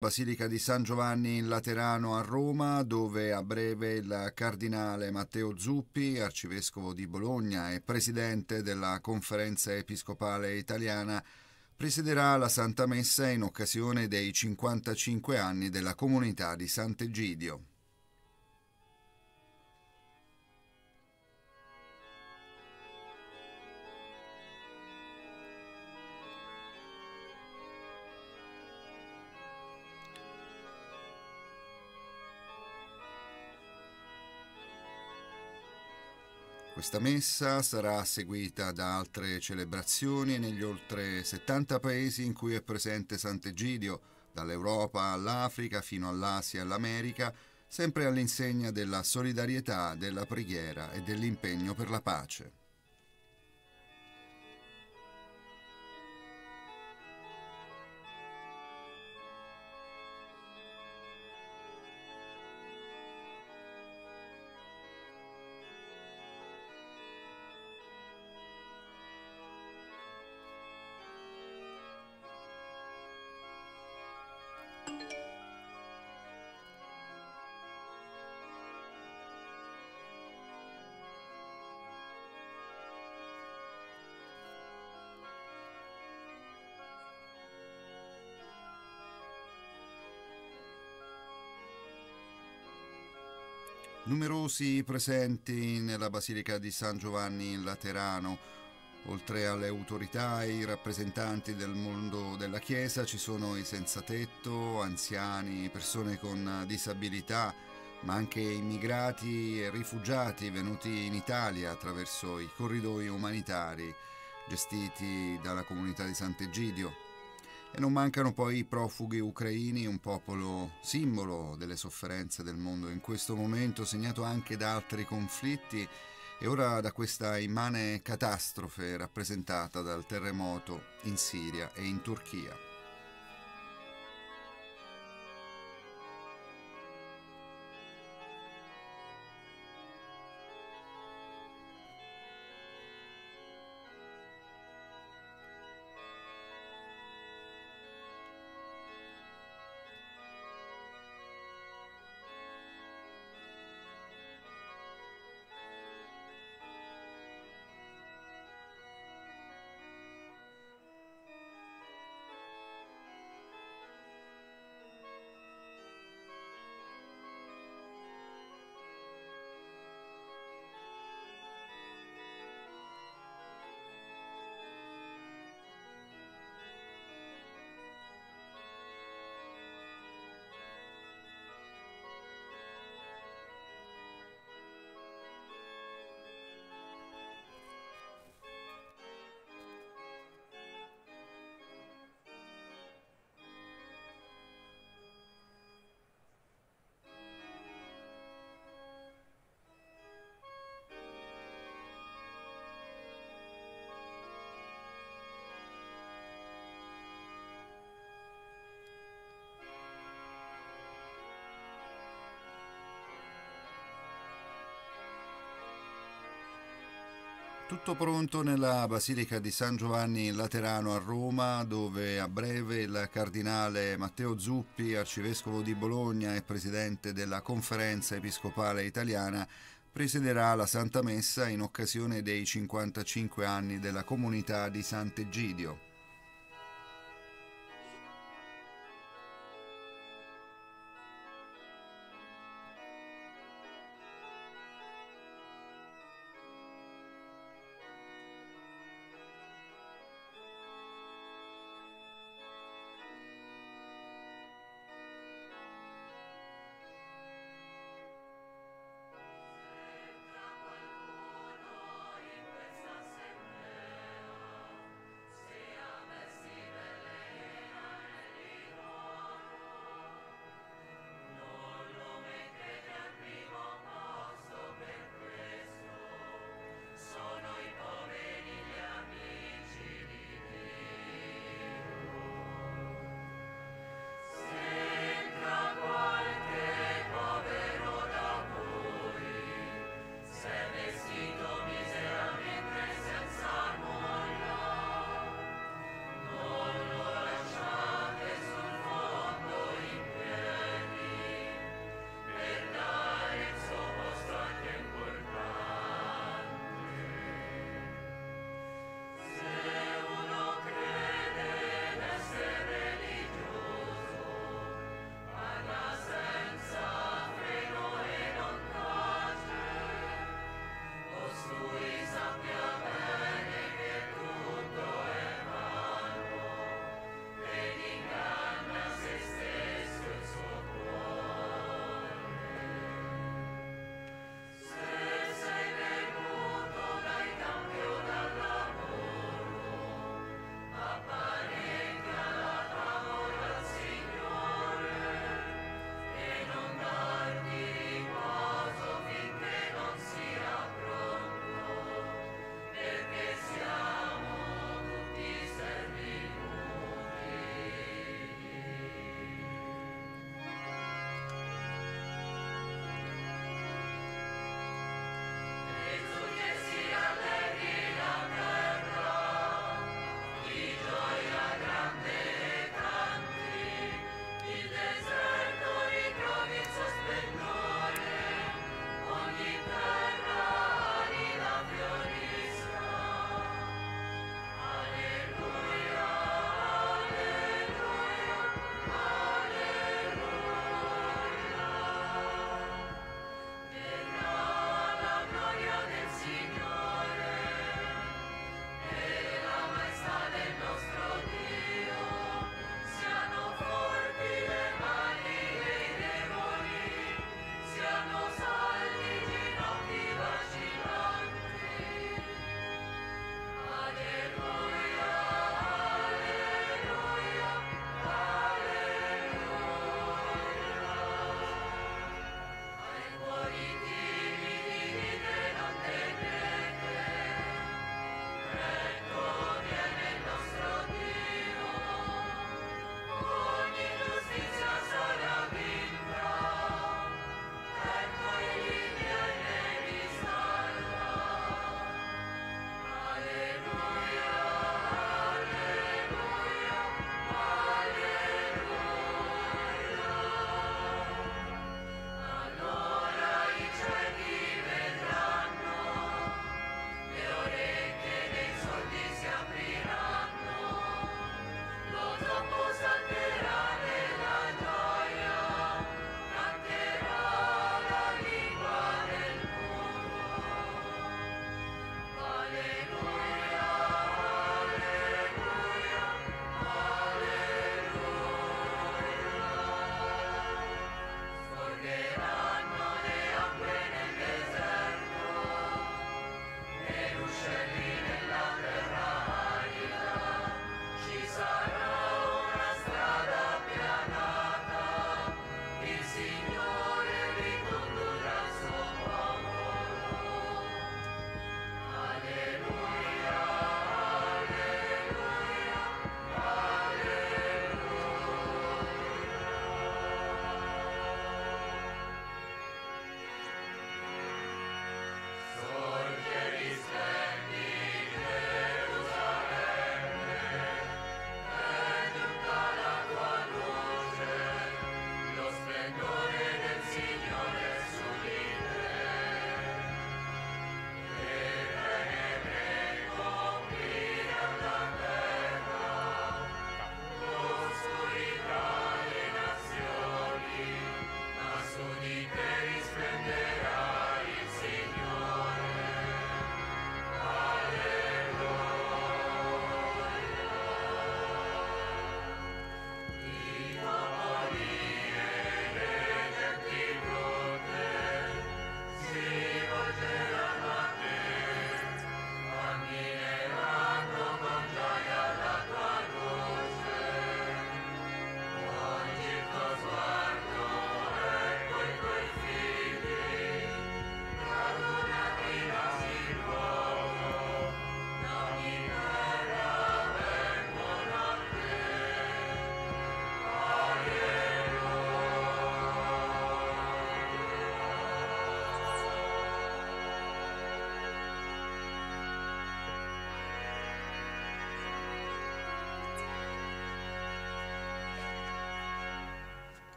Basilica di San Giovanni in Laterano a Roma, dove a breve il cardinale Matteo Zuppi, arcivescovo di Bologna e presidente della Conferenza Episcopale Italiana, presiderà la Santa Messa in occasione dei 55 anni della comunità di Sant'Egidio. Questa messa sarà seguita da altre celebrazioni negli oltre 70 paesi in cui è presente Sant'Egidio, dall'Europa all'Africa fino all'Asia e all'America, sempre all'insegna della solidarietà, della preghiera e dell'impegno per la pace. Numerosi presenti nella Basilica di San Giovanni in Laterano. Oltre alle autorità e i rappresentanti del mondo della Chiesa ci sono i senza tetto, anziani, persone con disabilità, ma anche immigrati e rifugiati venuti in Italia attraverso i corridoi umanitari gestiti dalla comunità di Sant'Egidio. E non mancano poi i profughi ucraini, un popolo simbolo delle sofferenze del mondo in questo momento, segnato anche da altri conflitti e ora da questa immane catastrofe rappresentata dal terremoto in Siria e in Turchia. Tutto pronto nella Basilica di San Giovanni Laterano a Roma, dove a breve il cardinale Matteo Zuppi, arcivescovo di Bologna e presidente della Conferenza Episcopale Italiana, presiderà la Santa Messa in occasione dei 55 anni della comunità di Sant'Egidio.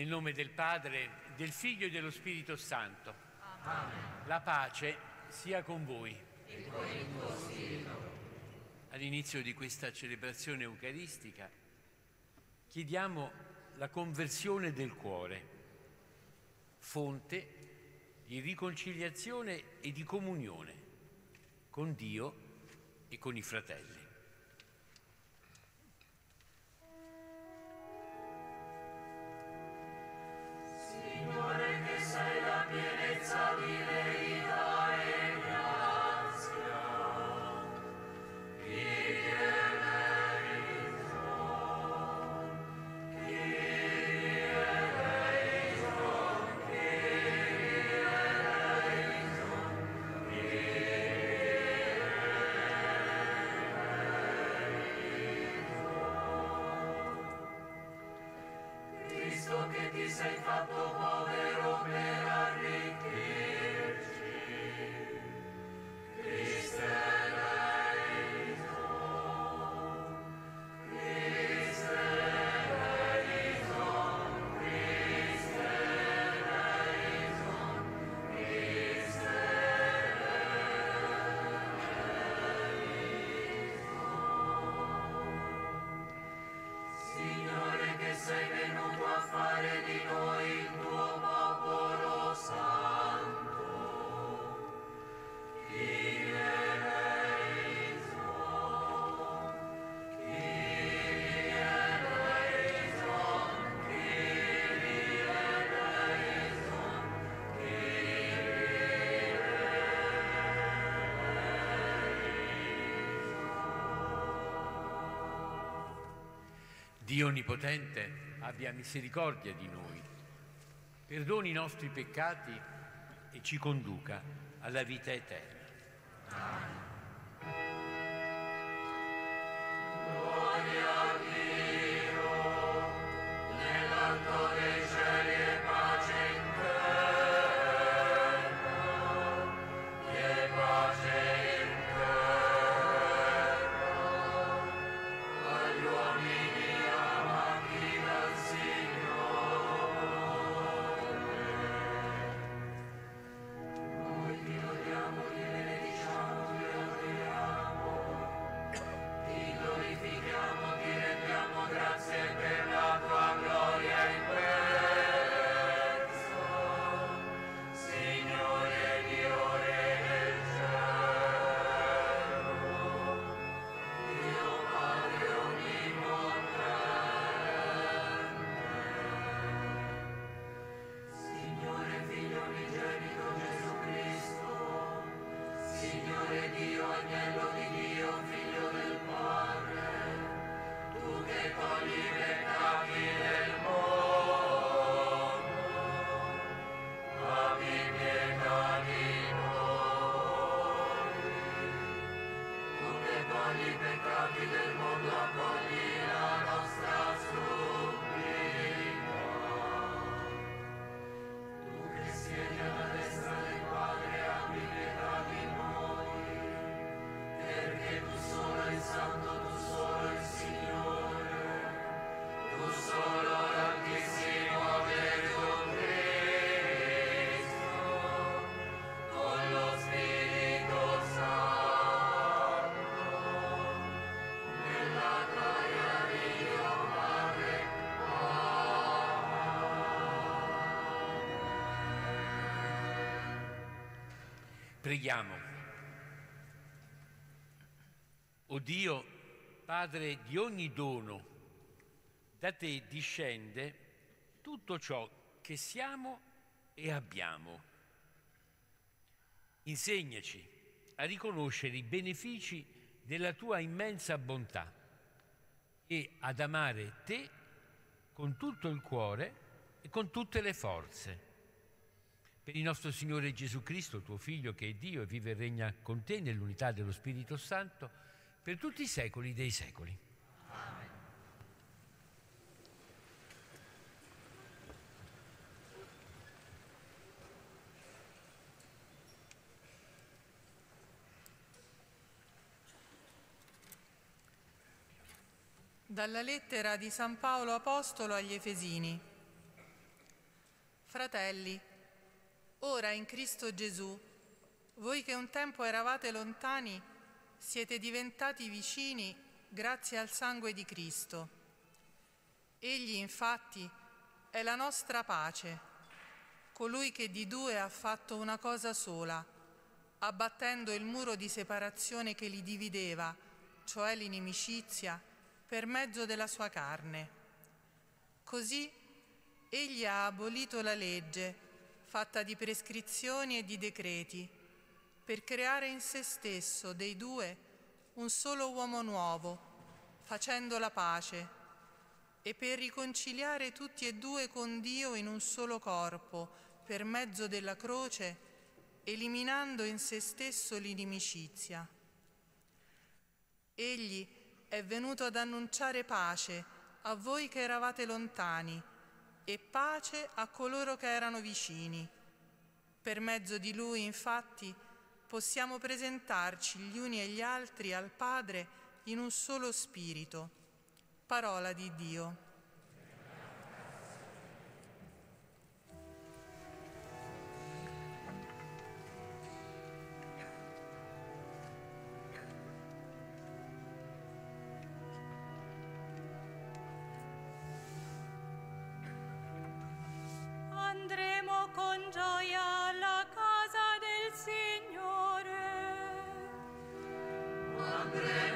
Nel nome del Padre, del Figlio e dello Spirito Santo. Amen. La pace sia con voi. E con il tuo spirito. All'inizio di questa celebrazione eucaristica chiediamo la conversione del cuore, fonte di riconciliazione e di comunione con Dio e con i fratelli. Dio Onnipotente abbia misericordia di noi, perdoni i nostri peccati e ci conduca alla vita eterna. Preghiamo. O Dio, Padre di ogni dono, da te discende tutto ciò che siamo e abbiamo. Insegnaci a riconoscere i benefici della tua immensa bontà e ad amare te con tutto il cuore e con tutte le forze per il nostro Signore Gesù Cristo, tuo Figlio, che è Dio e vive e regna con te nell'unità dello Spirito Santo, per tutti i secoli dei secoli. Amen. Dalla lettera di San Paolo Apostolo agli Efesini. Fratelli, ora in Cristo Gesù, voi che un tempo eravate lontani, siete diventati vicini grazie al sangue di Cristo. Egli infatti è la nostra pace, colui che di due ha fatto una cosa sola, abbattendo il muro di separazione che li divideva, cioè l'inimicizia, per mezzo della sua carne. Così egli ha abolito la legge, fatta di prescrizioni e di decreti, per creare in se stesso dei due un solo uomo nuovo, facendo la pace, e per riconciliare tutti e due con Dio in un solo corpo, per mezzo della croce, eliminando in se stesso l'inimicizia. Egli è venuto ad annunciare pace a voi che eravate lontani e pace a coloro che erano vicini. Per mezzo di lui, infatti, possiamo presentarci gli uni e gli altri al Padre in un solo spirito. Parola di Dio. Andrea.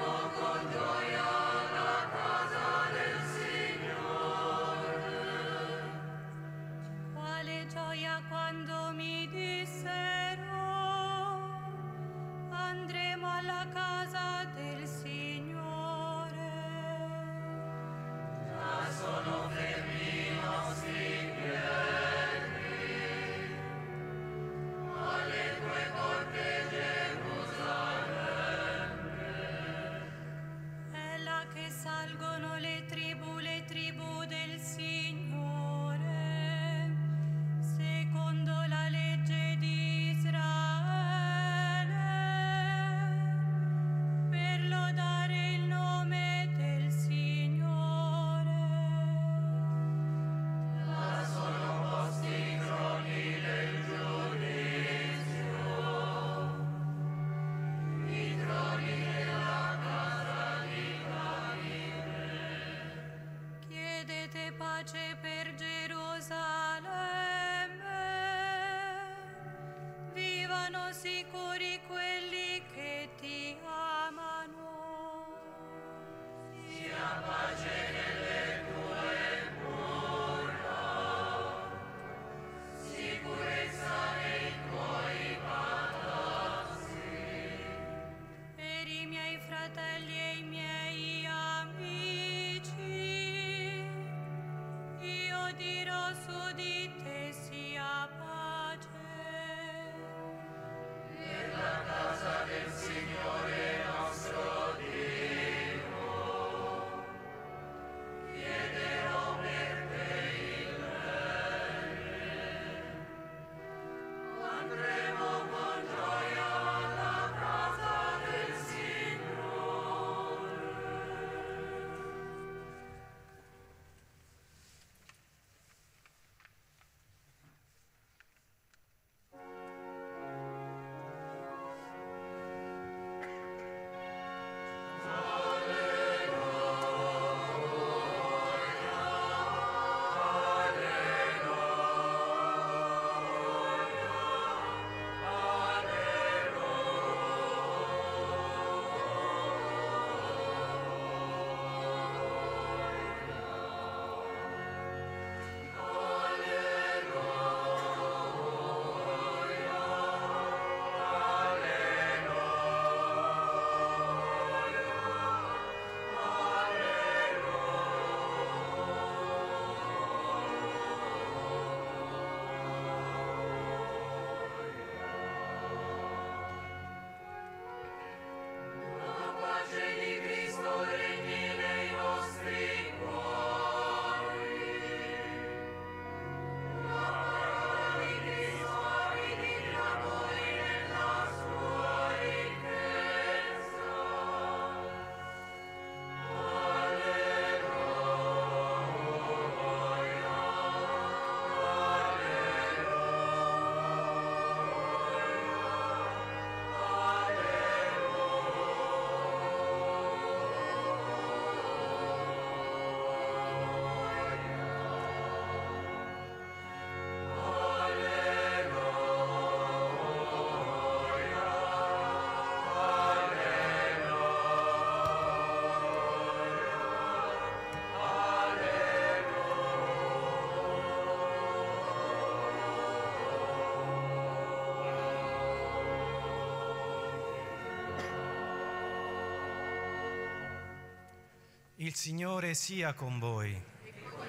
Il Signore sia con voi. Con.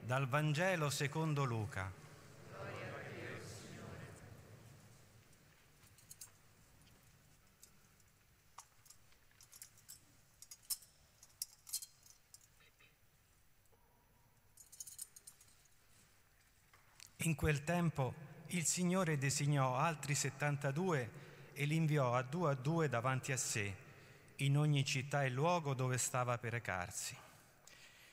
Dal Vangelo secondo Luca. Dio. In quel tempo il Signore designò altri 72 e li inviò a due a due davanti a sé in ogni città e luogo dove stava per recarsi.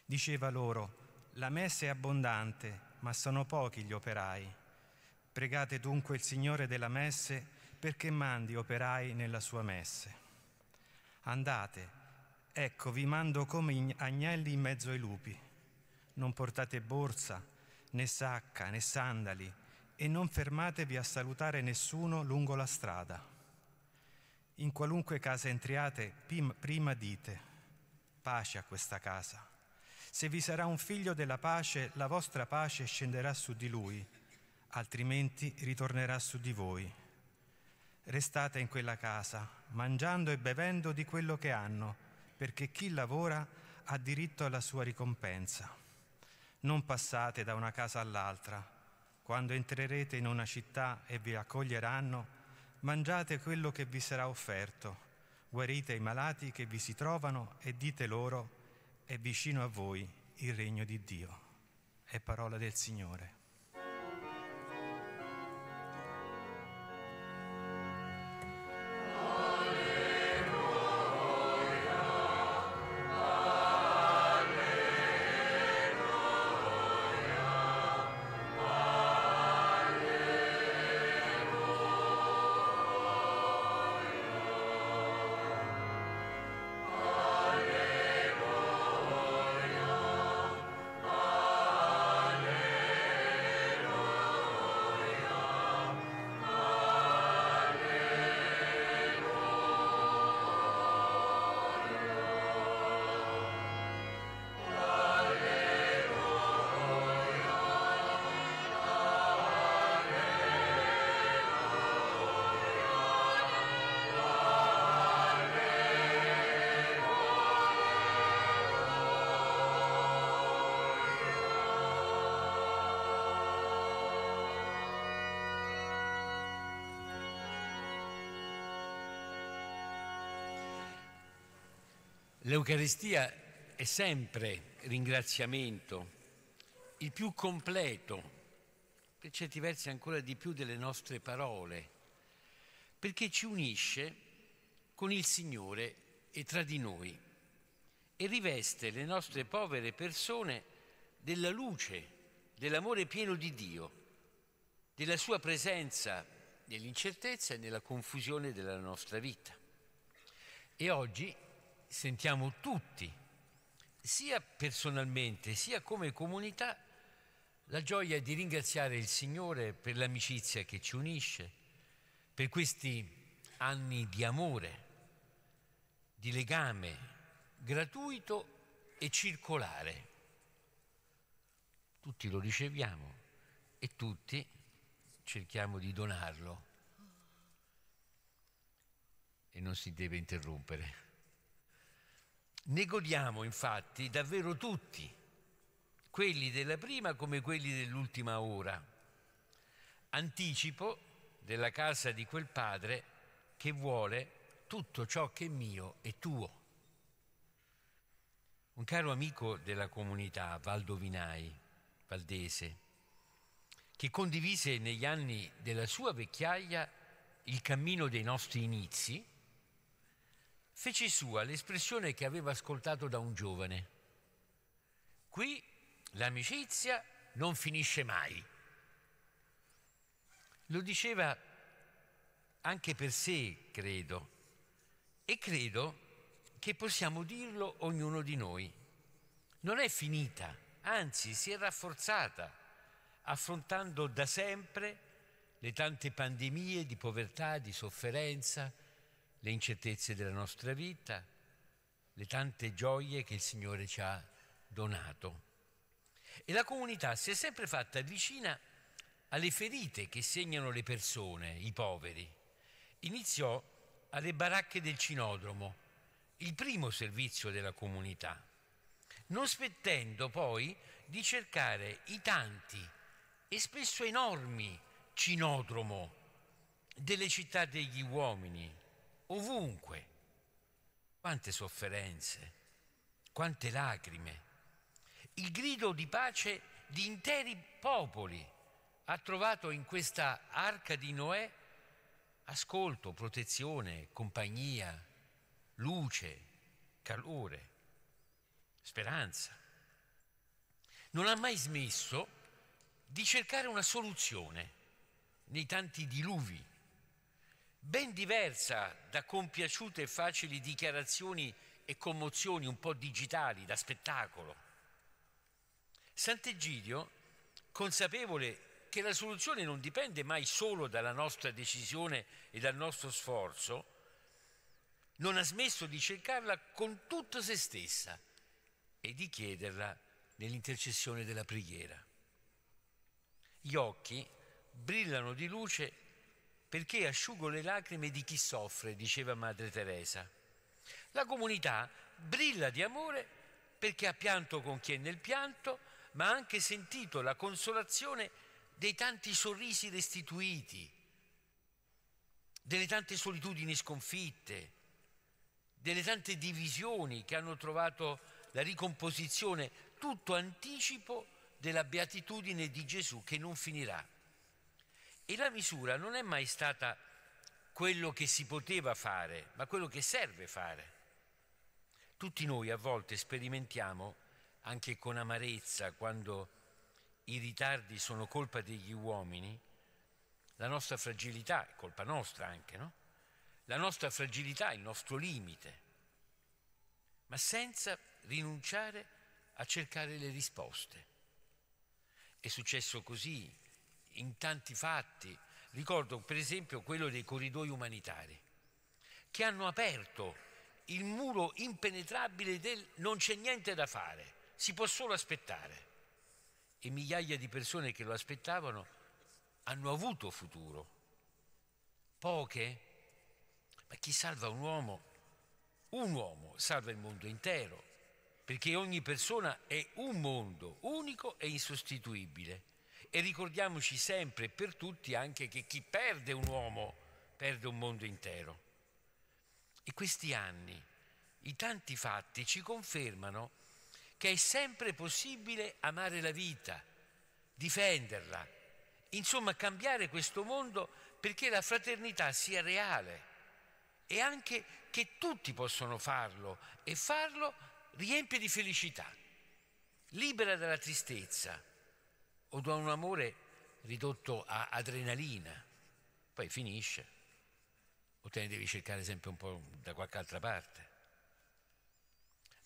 Diceva loro, la messe è abbondante, ma sono pochi gli operai. Pregate dunque il Signore della messe perché mandi operai nella sua messe. Andate, ecco vi mando come agnelli in mezzo ai lupi. Non portate borsa, né sacca, né sandali, e non fermatevi a salutare nessuno lungo la strada. In qualunque casa entriate, prima dite, pace a questa casa. Se vi sarà un figlio della pace, la vostra pace scenderà su di lui, altrimenti ritornerà su di voi. Restate in quella casa, mangiando e bevendo di quello che hanno, perché chi lavora ha diritto alla sua ricompensa. Non passate da una casa all'altra. Quando entrerete in una città e vi accoglieranno, mangiate quello che vi sarà offerto, guarite i malati che vi si trovano e dite loro, è vicino a voi il regno di Dio. È parola del Signore. L'Eucaristia è sempre ringraziamento, il più completo, per certi versi ancora di più delle nostre parole, perché ci unisce con il Signore e tra di noi e riveste le nostre povere persone della luce, dell'amore pieno di Dio, della sua presenza nell'incertezza e nella confusione della nostra vita. E oggi sentiamo tutti, sia personalmente sia come comunità, la gioia di ringraziare il Signore per l'amicizia che ci unisce, per questi anni di amore, di legame gratuito e circolare. Tutti lo riceviamo e tutti cerchiamo di donarlo e non si deve interrompere. Ne godiamo infatti davvero tutti, quelli della prima come quelli dell'ultima ora. Anticipo della casa di quel padre che vuole tutto ciò che è mio e tuo. Un caro amico della comunità, Valdo Vinai, valdese, che condivise negli anni della sua vecchiaia il cammino dei nostri inizi, fece sua l'espressione che aveva ascoltato da un giovane. Qui l'amicizia non finisce mai. Lo diceva anche per sé, credo, e credo che possiamo dirlo ognuno di noi. Non è finita, anzi si è rafforzata, affrontando da sempre le tante pandemie di povertà, di sofferenza, le incertezze della nostra vita, le tante gioie che il Signore ci ha donato. E la comunità si è sempre fatta vicina alle ferite che segnano le persone, i poveri. Iniziò alle baracche del cinodromo, il primo servizio della comunità, non spettendo poi di cercare i tanti e spesso enormi cinodromo delle città degli uomini, ovunque. Quante sofferenze, quante lacrime. Il grido di pace di interi popoli ha trovato in questa arca di Noè ascolto, protezione, compagnia, luce, calore, speranza. Non ha mai smesso di cercare una soluzione nei tanti diluvi, ben diversa da compiaciute e facili dichiarazioni e commozioni un po' digitali, da spettacolo. Sant'Egidio, consapevole che la soluzione non dipende mai solo dalla nostra decisione e dal nostro sforzo, non ha smesso di cercarla con tutto se stessa e di chiederla nell'intercessione della preghiera. Gli occhi brillano di luce perché asciugo le lacrime di chi soffre, diceva Madre Teresa. La comunità brilla di amore perché ha pianto con chi è nel pianto, ma ha anche sentito la consolazione dei tanti sorrisi restituiti, delle tante solitudini sconfitte, delle tante divisioni che hanno trovato la ricomposizione, tutto anticipo della beatitudine di Gesù che non finirà. E la misura non è mai stata quello che si poteva fare, ma quello che serve fare. Tutti noi a volte sperimentiamo, anche con amarezza, quando i ritardi sono colpa degli uomini, la nostra fragilità, è colpa nostra anche, no? La nostra fragilità, il nostro limite, ma senza rinunciare a cercare le risposte. È successo così in tanti fatti. Ricordo per esempio quello dei corridoi umanitari, che hanno aperto il muro impenetrabile del non c'è niente da fare, si può solo aspettare e migliaia di persone che lo aspettavano hanno avuto futuro. Poche? Ma chi salva un uomo? Un uomo salva il mondo intero, perché ogni persona è un mondo unico e insostituibile. E ricordiamoci sempre per tutti anche che chi perde un uomo perde un mondo intero. E questi anni, i tanti fatti ci confermano che è sempre possibile amare la vita, difenderla, insomma cambiare questo mondo perché la fraternità sia reale e anche che tutti possono farlo e farlo riempie di felicità, libera dalla tristezza o da un amore ridotto a adrenalina, poi finisce o te ne devi cercare sempre un po' da qualche altra parte.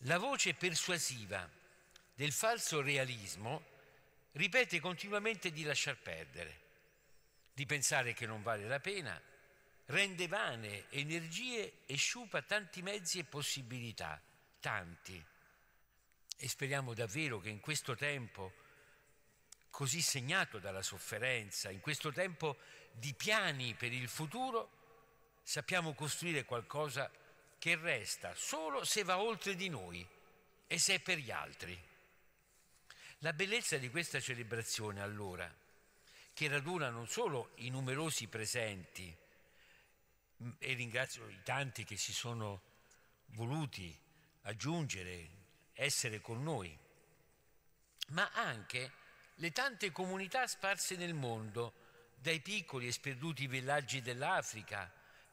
La voce persuasiva del falso realismo ripete continuamente di lasciar perdere, di pensare che non vale la pena, rende vane energie e sciupa tanti mezzi e possibilità, tanti. E speriamo davvero che in questo tempo così segnato dalla sofferenza, in questo tempo di piani per il futuro, sappiamo costruire qualcosa che resta solo se va oltre di noi e se è per gli altri. La bellezza di questa celebrazione allora, che raduna non solo i numerosi presenti, mm, e ringrazio i tanti che si sono voluti aggiungere, essere con noi, ma anche le tante comunità sparse nel mondo, dai piccoli e sperduti villaggi dell'Africa,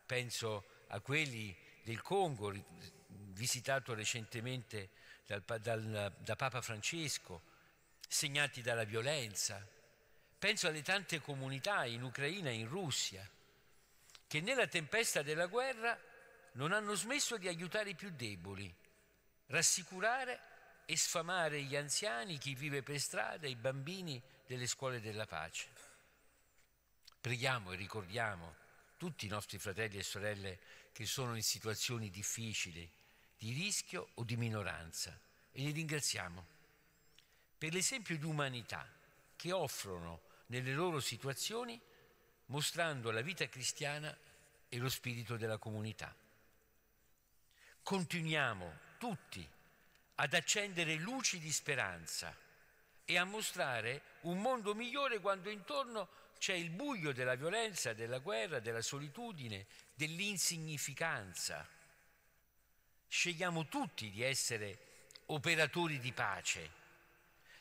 penso a quelli del Congo, visitato recentemente dal, dal, da Papa Francesco, segnati dalla violenza. Penso alle tante comunità in Ucraina e in Russia, che nella tempesta della guerra non hanno smesso di aiutare i più deboli, rassicurare e sfamare gli anziani, chi vive per strada, i bambini delle scuole della pace. Preghiamo e ricordiamo tutti i nostri fratelli e sorelle che sono in situazioni difficili, di rischio o di minoranza e li ringraziamo per l'esempio di umanità che offrono nelle loro situazioni mostrando la vita cristiana e lo spirito della comunità. continuiamo tutti ad accendere luci di speranza e a mostrare un mondo migliore quando intorno c'è il buio della violenza, della guerra, della solitudine, dell'insignificanza. Scegliamo tutti di essere operatori di pace,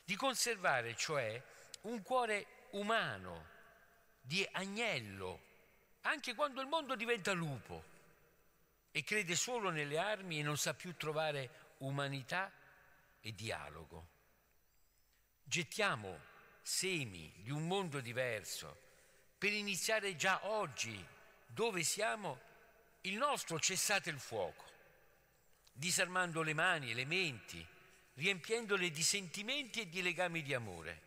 di conservare cioè un cuore umano, di agnello, anche quando il mondo diventa lupo e crede solo nelle armi e non sa più trovare umanità e dialogo. Gettiamo semi di un mondo diverso per iniziare già oggi, dove siamo, il nostro cessate il fuoco, disarmando le mani e le menti, riempiendole di sentimenti e di legami di amore.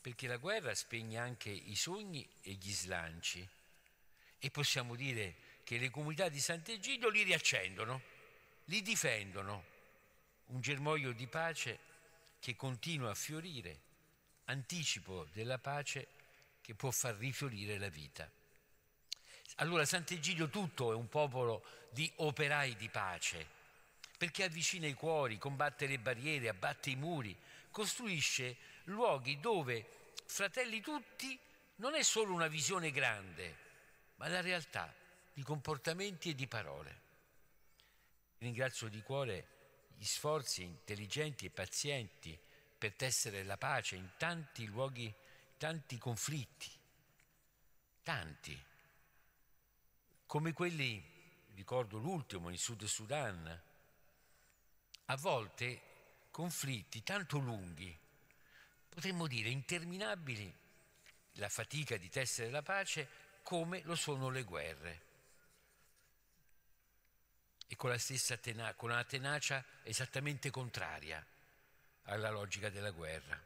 Perché la guerra spegne anche i sogni e gli slanci. E possiamo dire che le comunità di Sant'Egidio li riaccendono, li difendono. Un germoglio di pace che continua a fiorire, anticipo della pace che può far rifiorire la vita. Allora Sant'Egidio tutto è un popolo di operai di pace, perché avvicina i cuori, combatte le barriere, abbatte i muri, costruisce luoghi dove fratelli tutti non è solo una visione grande, ma la realtà di comportamenti e di parole. Ringrazio di cuore gli sforzi intelligenti e pazienti per tessere la pace in tanti luoghi, tanti conflitti, tanti, come quelli, ricordo l'ultimo in Sud Sudan, a volte conflitti tanto lunghi, potremmo dire interminabili, la fatica di tessere la pace come lo sono le guerre e con tenacia, con una tenacia esattamente contraria alla logica della guerra.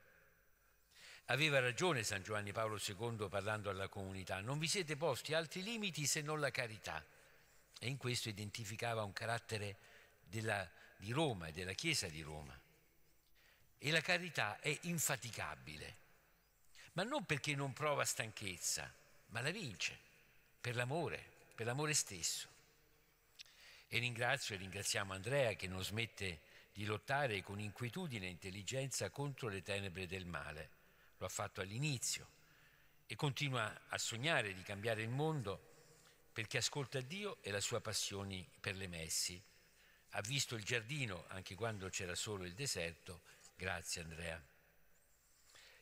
Aveva ragione San Giovanni Paolo II parlando alla comunità, non vi siete posti altri limiti se non la carità. E in questo identificava un carattere della, di Roma e della Chiesa di Roma. E la carità è infaticabile, ma non perché non prova stanchezza, ma la vince per l'amore, per l'amore stesso. E ringrazio e ringraziamo Andrea che non smette di lottare con inquietudine e intelligenza contro le tenebre del male. Lo ha fatto all'inizio e continua a sognare di cambiare il mondo perché ascolta Dio e la sua passione per le messi. Ha visto il giardino anche quando c'era solo il deserto. Grazie Andrea.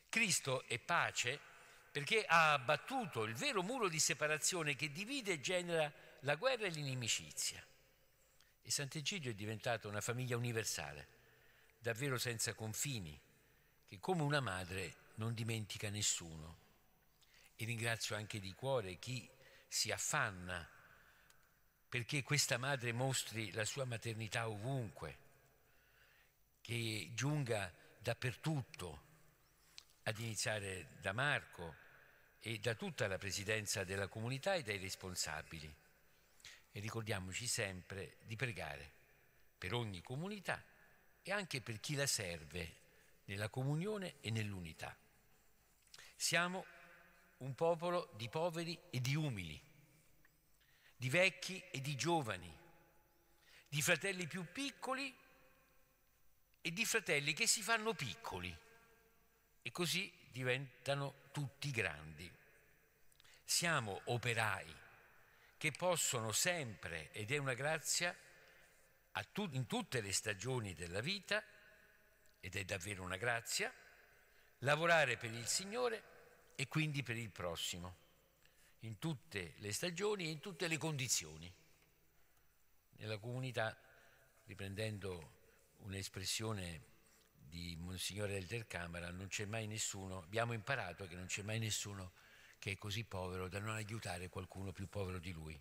Cristo è pace perché ha abbattuto il vero muro di separazione che divide e genera la guerra e l'inimicizia. E Sant'Egidio è diventata una famiglia universale, davvero senza confini, che come una madre non dimentica nessuno. E ringrazio anche di cuore chi si affanna perché questa madre mostri la sua maternità ovunque, che giunga dappertutto, ad iniziare da Marco e da tutta la presidenza della comunità e dai responsabili e ricordiamoci sempre di pregare per ogni comunità e anche per chi la serve nella comunione e nell'unità. Siamo un popolo di poveri e di umili, di vecchi e di giovani, di fratelli più piccoli e di fratelli che si fanno piccoli e così diventano tutti grandi. Siamo operai che possono sempre, ed è una grazia, tu, in tutte le stagioni della vita, ed è davvero una grazia, lavorare per il Signore e quindi per il prossimo, in tutte le stagioni e in tutte le condizioni. Nella comunità, riprendendo un'espressione di Monsignore Elder Camera, non c'è mai nessuno, abbiamo imparato che non c'è mai nessuno che è così povero da non aiutare qualcuno più povero di lui.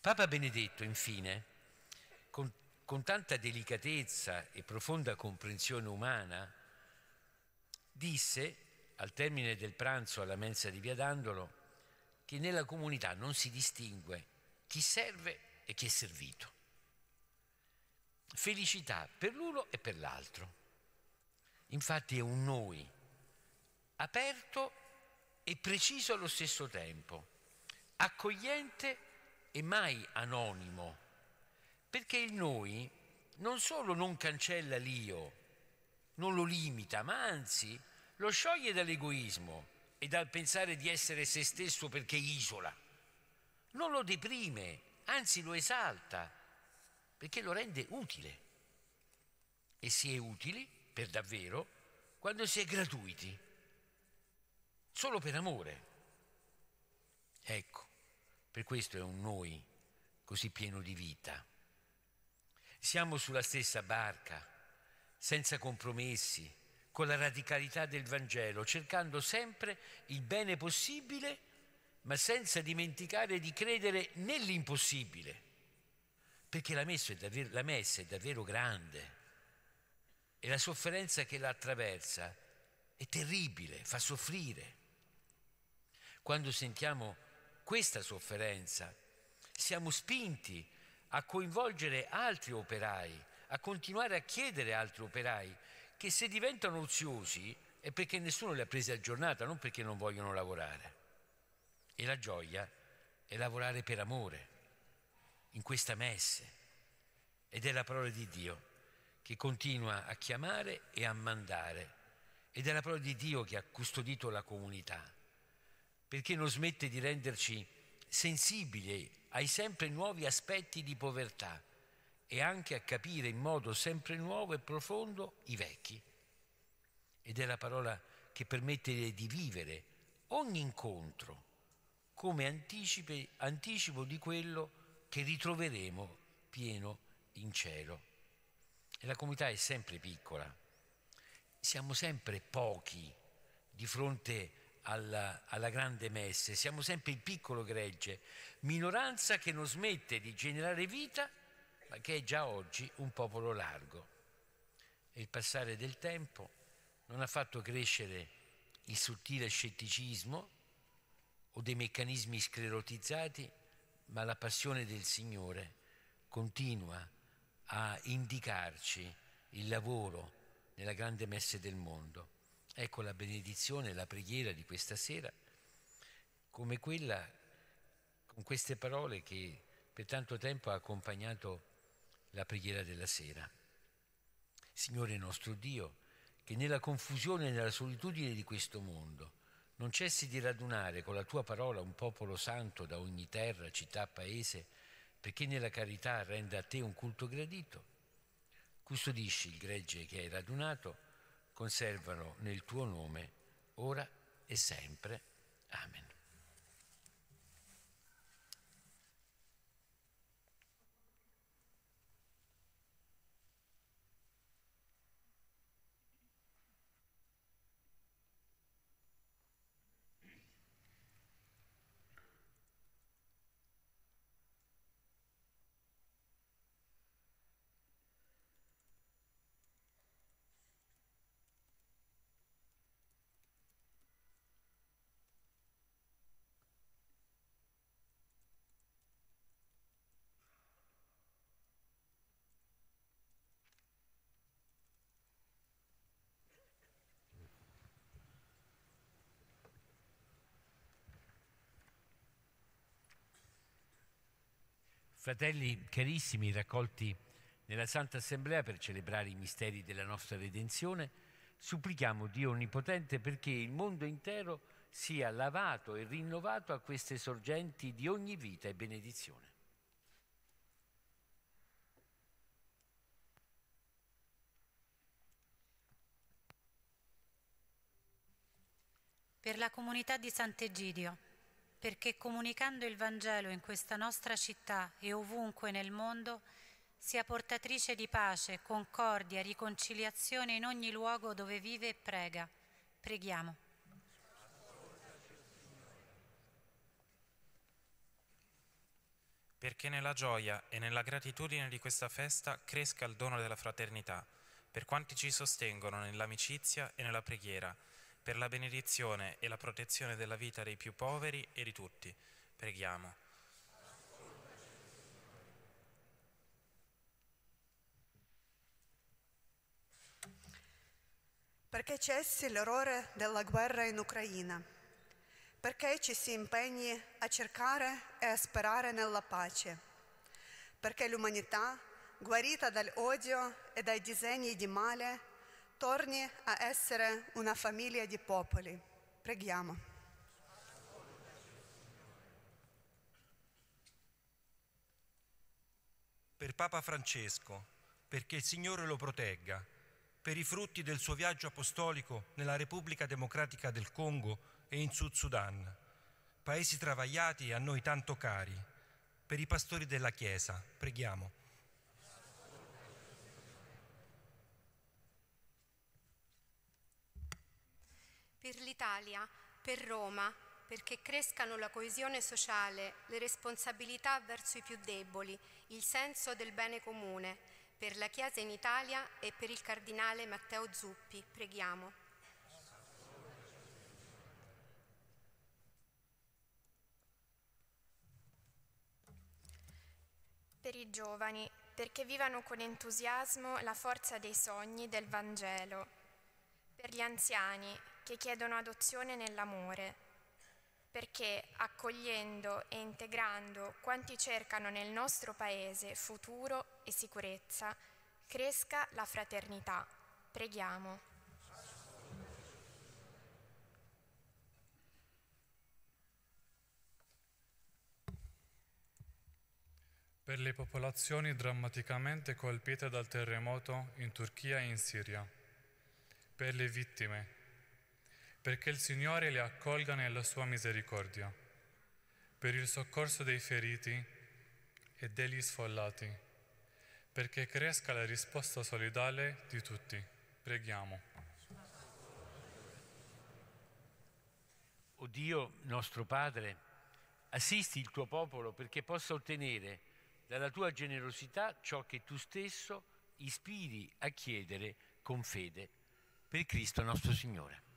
Papa Benedetto, infine, con, con tanta delicatezza e profonda comprensione umana, disse, al termine del pranzo alla mensa di Via Dandolo, che nella comunità non si distingue chi serve e chi è servito. Felicità per l'uno e per l'altro. Infatti è un noi aperto e preciso allo stesso tempo, accogliente e mai anonimo, perché il noi non solo non cancella l'io, non lo limita, ma anzi lo scioglie dall'egoismo e dal pensare di essere se stesso perché isola. Non lo deprime, anzi lo esalta, perché lo rende utile. E si è utili, per davvero, quando si è gratuiti, solo per amore. Ecco, per questo è un noi così pieno di vita. Siamo sulla stessa barca, senza compromessi, con la radicalità del Vangelo, cercando sempre il bene possibile, ma senza dimenticare di credere nell'impossibile, perché la messa è davvero, la messa è davvero grande e la sofferenza che la attraversa è terribile, fa soffrire. Quando sentiamo questa sofferenza, siamo spinti a coinvolgere altri operai, a continuare a chiedere altri operai che se diventano oziosi è perché nessuno li ha presi a giornata, non perché non vogliono lavorare. E la gioia è lavorare per amore, in questa messe. Ed è la parola di Dio che continua a chiamare e a mandare. Ed è la parola di Dio che ha custodito la comunità perché non smette di renderci sensibili ai sempre nuovi aspetti di povertà e anche a capire in modo sempre nuovo e profondo i vecchi. Ed è la parola che permette di vivere ogni incontro come anticipe, anticipo di quello che ritroveremo pieno in cielo. E la comunità è sempre piccola, siamo sempre pochi di fronte alla, alla, grande messe, siamo sempre il piccolo gregge, minoranza che non smette di generare vita, ma che è già oggi un popolo largo. E il passare del tempo non ha fatto crescere il sottile scetticismo o dei meccanismi sclerotizzati, ma la passione del Signore continua a indicarci il lavoro nella grande messe del mondo. Ecco la benedizione, la preghiera di questa sera, come quella, con queste parole che per tanto tempo ha accompagnato la preghiera della sera. Signore nostro Dio, che nella confusione e nella solitudine di questo mondo non cessi di radunare con la tua parola un popolo santo da ogni terra, città, paese, perché nella carità renda a te un culto gradito. Custodisci il gregge che hai radunato conservano nel tuo nome, ora e sempre. Amen. Fratelli carissimi, raccolti nella Santa Assemblea per celebrare i misteri della nostra redenzione, supplichiamo Dio Onnipotente perché il mondo intero sia lavato e rinnovato a queste sorgenti di ogni vita e benedizione. Per la comunità di Sant'Egidio perché comunicando il Vangelo in questa nostra città e ovunque nel mondo, sia portatrice di pace, concordia, riconciliazione in ogni luogo dove vive e prega. Preghiamo. Perché nella gioia e nella gratitudine di questa festa cresca il dono della fraternità, per quanti ci sostengono nell'amicizia e nella preghiera, per la benedizione e la protezione della vita dei più poveri e di tutti. Preghiamo. Perché cessi l'orrore della guerra in Ucraina, perché ci si impegni a cercare e a sperare nella pace, perché l'umanità, guarita dall'odio e dai disegni di male, torni a essere una famiglia di popoli. Preghiamo. Per Papa Francesco, perché il Signore lo protegga, per i frutti del suo viaggio apostolico nella Repubblica Democratica del Congo e in Sud Sudan, paesi travagliati e a noi tanto cari, per i pastori della Chiesa, preghiamo. Per l'Italia, per Roma, perché crescano la coesione sociale, le responsabilità verso i più deboli, il senso del bene comune, per la Chiesa in Italia e per il Cardinale Matteo Zuppi. Preghiamo. Per i giovani, perché vivano con entusiasmo la forza dei sogni del Vangelo. Per gli anziani, che chiedono adozione nell'amore, perché accogliendo e integrando quanti cercano nel nostro Paese futuro e sicurezza, cresca la fraternità. Preghiamo. Per le popolazioni drammaticamente colpite dal terremoto in Turchia e in Siria. Per le vittime. Perché il Signore le accolga nella sua misericordia. Per il soccorso dei feriti e degli sfollati. Perché cresca la risposta solidale di tutti. Preghiamo. O Dio nostro Padre, assisti il tuo popolo perché possa ottenere dalla tua generosità ciò che tu stesso ispiri a chiedere con fede per Cristo nostro Signore.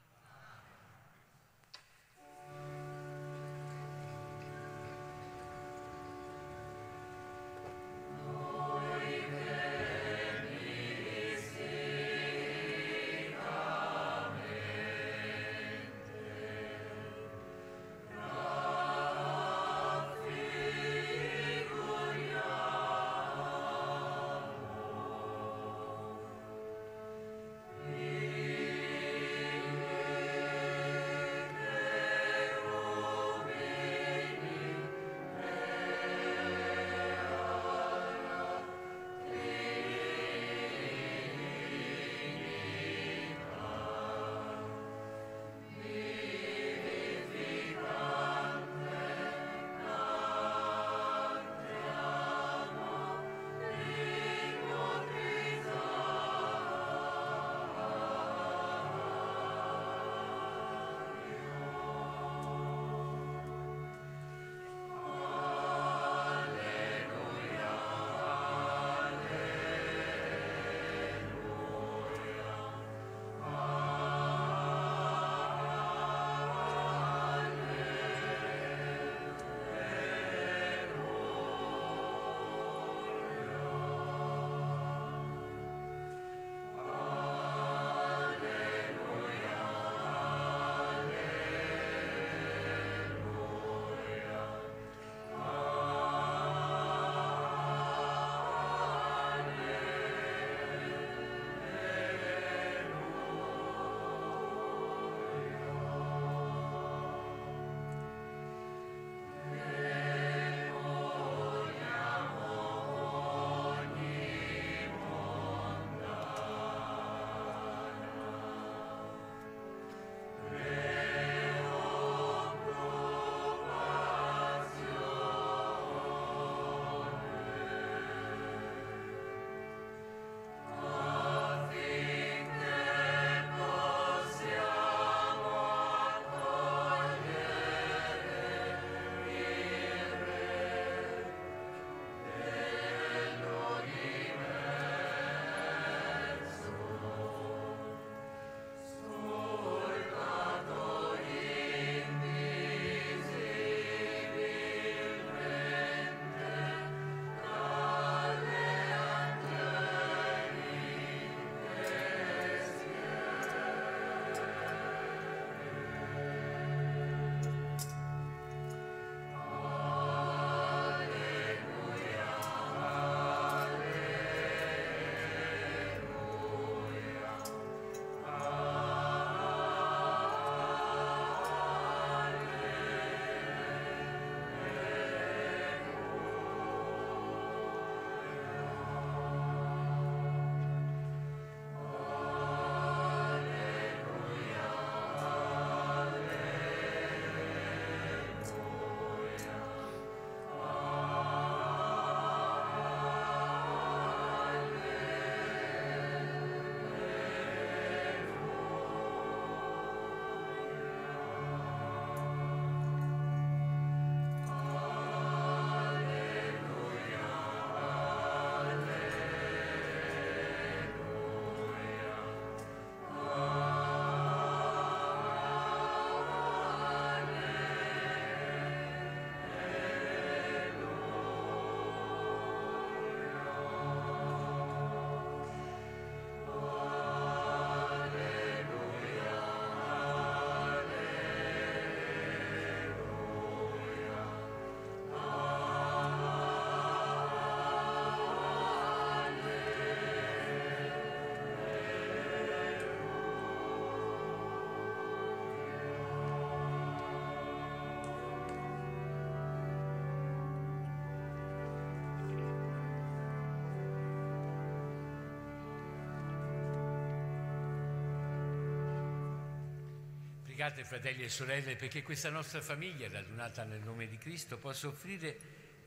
Pregate fratelli e sorelle perché questa nostra famiglia, radunata nel nome di Cristo, possa offrire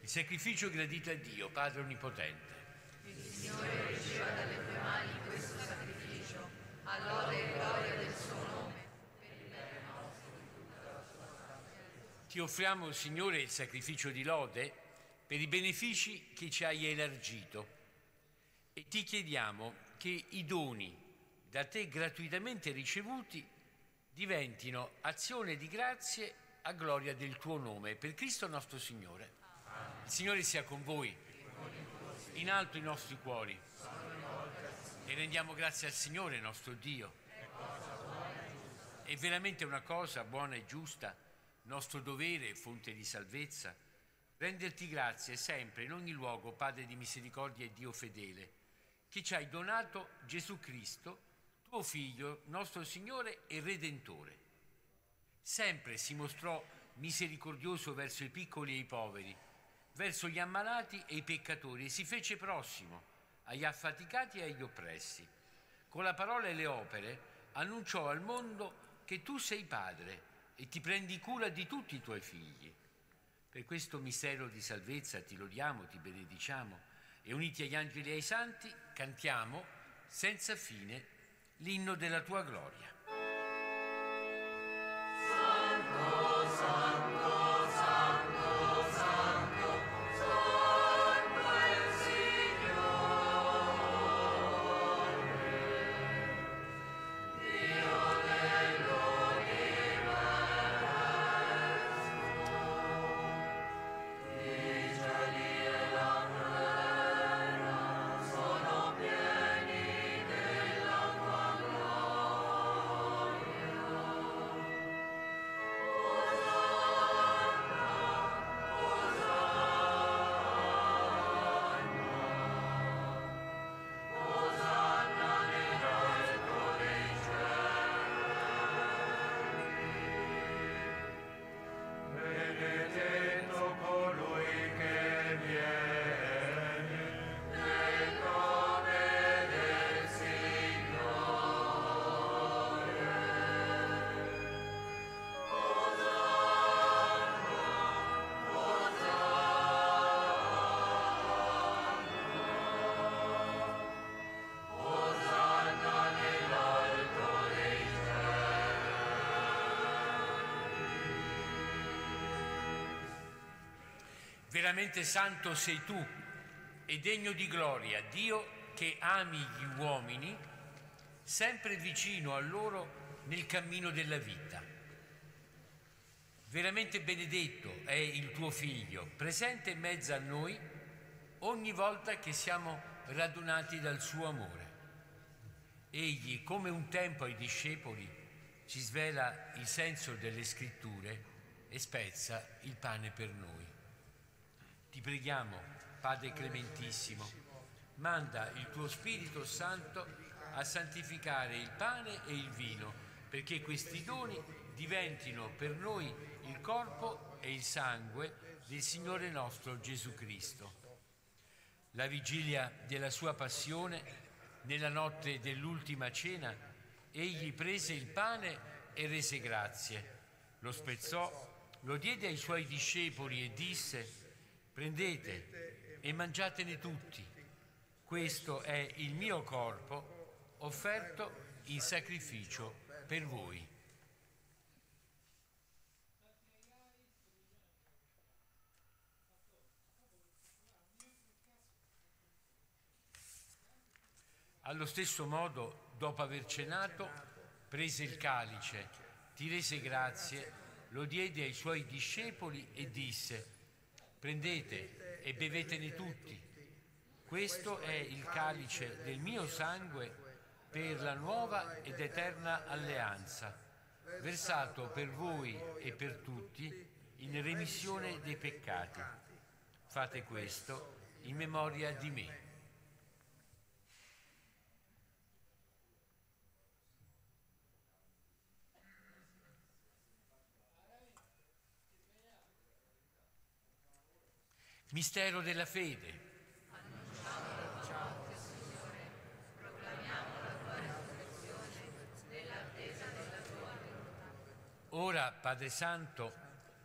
il sacrificio gradito a Dio, Padre Onnipotente. Il Signore riceva dalle tue mani questo sacrificio, allora e gloria del suo nome, per il bene nostro e tutta la sua famiglia. Ti offriamo, Signore, il sacrificio di lode per i benefici che ci hai elargito e ti chiediamo che i doni da te gratuitamente ricevuti diventino azione di grazie a gloria del tuo nome, per Cristo nostro Signore. Il Signore sia con voi, in alto i nostri cuori, e rendiamo grazie al Signore nostro Dio. È veramente una cosa buona e giusta, nostro dovere fonte di salvezza, renderti grazie sempre, in ogni luogo, Padre di misericordia e Dio fedele, che ci hai donato Gesù Cristo, tuo Figlio, nostro Signore e Redentore. Sempre si mostrò misericordioso verso i piccoli e i poveri, verso gli ammalati e i peccatori e si fece prossimo agli affaticati e agli oppressi. Con la parola e le opere annunciò al mondo che tu sei padre e ti prendi cura di tutti i tuoi figli. Per questo mistero di salvezza ti lodiamo, ti benediciamo e uniti agli angeli e ai santi cantiamo senza fine l'inno della tua gloria. Santo. Veramente santo sei tu e degno di gloria, Dio che ami gli uomini, sempre vicino a loro nel cammino della vita. Veramente benedetto è il tuo figlio, presente in mezzo a noi ogni volta che siamo radunati dal suo amore. Egli, come un tempo ai discepoli, ci svela il senso delle scritture e spezza il pane per noi. Preghiamo, Padre Clementissimo, manda il tuo Spirito Santo a santificare il pane e il vino, perché questi doni diventino per noi il corpo e il sangue del Signore nostro Gesù Cristo. La vigilia della sua passione, nella notte dell'ultima cena, egli prese il pane e rese grazie, lo spezzò, lo diede ai suoi discepoli e disse, Prendete e mangiatene tutti. Questo è il mio corpo offerto in sacrificio per voi. Allo stesso modo, dopo aver cenato, prese il calice, ti rese grazie, lo diede ai suoi discepoli e disse, Prendete e bevetene tutti. Questo è il calice del mio sangue per la nuova ed eterna alleanza, versato per voi e per tutti in remissione dei peccati. Fate questo in memoria di me. Mistero della fede. Ora, Padre Santo,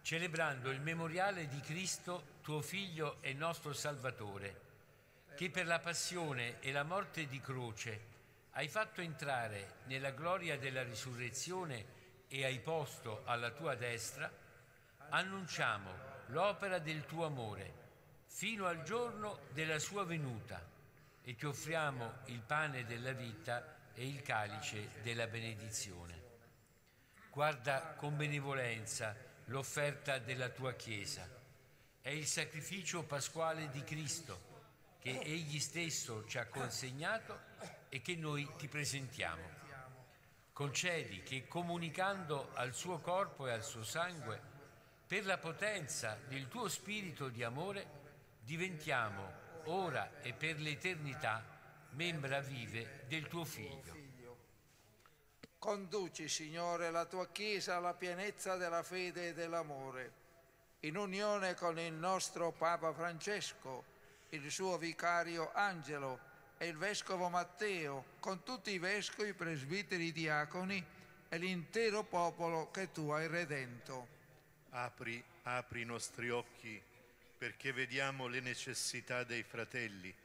celebrando il memoriale di Cristo, tuo Figlio e nostro Salvatore, che per la passione e la morte di croce hai fatto entrare nella gloria della risurrezione e hai posto alla tua destra, annunciamo l'opera del tuo amore fino al giorno della sua venuta e ti offriamo il pane della vita e il calice della benedizione. Guarda con benevolenza l'offerta della tua Chiesa. È il sacrificio pasquale di Cristo che Egli stesso ci ha consegnato e che noi ti presentiamo. Concedi che comunicando al suo corpo e al suo sangue, per la potenza del tuo spirito di amore, diventiamo ora e per l'eternità membra vive del tuo Figlio. Conduci, Signore, la tua Chiesa alla pienezza della fede e dell'amore, in unione con il nostro Papa Francesco, il suo vicario Angelo e il Vescovo Matteo, con tutti i vescovi, presbiteri, diaconi e l'intero popolo che tu hai redento. Apri, apri i nostri occhi perché vediamo le necessità dei fratelli.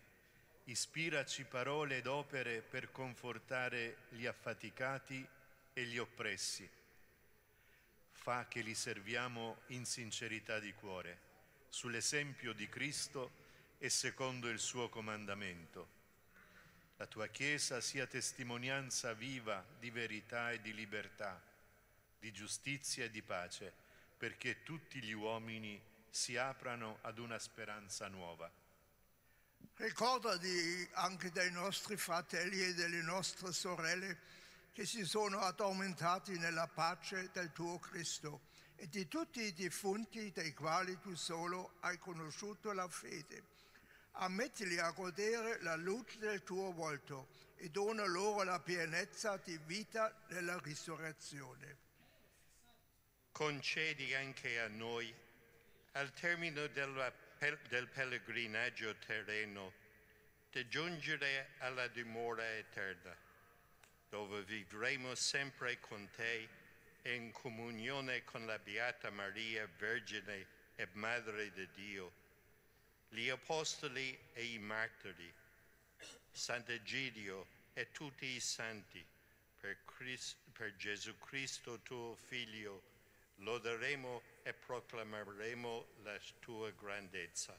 Ispiraci parole ed opere per confortare gli affaticati e gli oppressi. Fa che li serviamo in sincerità di cuore, sull'esempio di Cristo e secondo il suo comandamento. La tua Chiesa sia testimonianza viva di verità e di libertà, di giustizia e di pace, perché tutti gli uomini si aprano ad una speranza nuova. Ricordati anche dei nostri fratelli e delle nostre sorelle che si sono addormentati nella pace del tuo Cristo e di tutti i defunti dei quali tu solo hai conosciuto la fede. Ammettili a godere la luce del tuo volto e dona loro la pienezza di vita nella risurrezione. Concedi anche a noi, al termine della, del pellegrinaggio terreno, di giungere alla dimora eterna, dove vivremo sempre con te in comunione con la Beata Maria, Vergine e Madre di Dio, gli Apostoli e i Martiri, Sant'Egidio e tutti i santi, per, Christ, per Gesù Cristo tuo Figlio, loderemo e proclameremo la tua grandezza.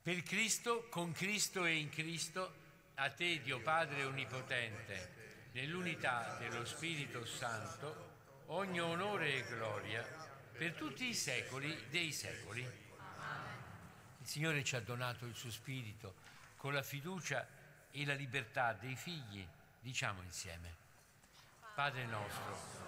Per Cristo, con Cristo e in Cristo, a te Dio Padre Onnipotente, nell'unità dello Spirito Santo, ogni onore e gloria per tutti i secoli dei secoli. Il Signore ci ha donato il suo Spirito con la fiducia e la libertà dei figli. Diciamo insieme. Padre nostro,